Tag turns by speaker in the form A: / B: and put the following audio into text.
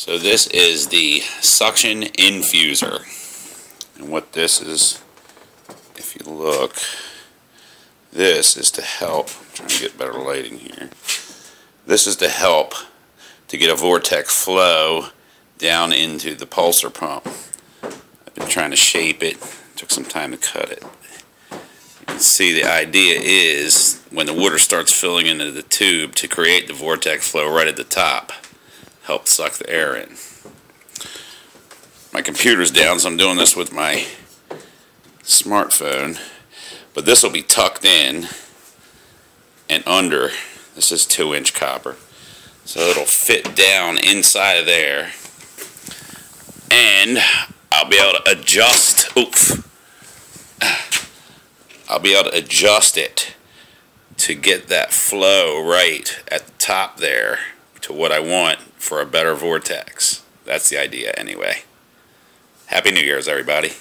A: So this is the suction infuser. And what this is, if you look, this is to help, I'm trying to get better lighting here. This is to help to get a vortex flow down into the pulser pump. I've been trying to shape it, took some time to cut it. You can see the idea is when the water starts filling into the tube to create the vortex flow right at the top help suck the air in. My computer's down, so I'm doing this with my smartphone. But this will be tucked in and under. This is 2 inch copper. So it'll fit down inside of there. And I'll be able to adjust. Oof. I'll be able to adjust it to get that flow right at the top there to what I want for a better vortex. That's the idea anyway. Happy New Year's, everybody.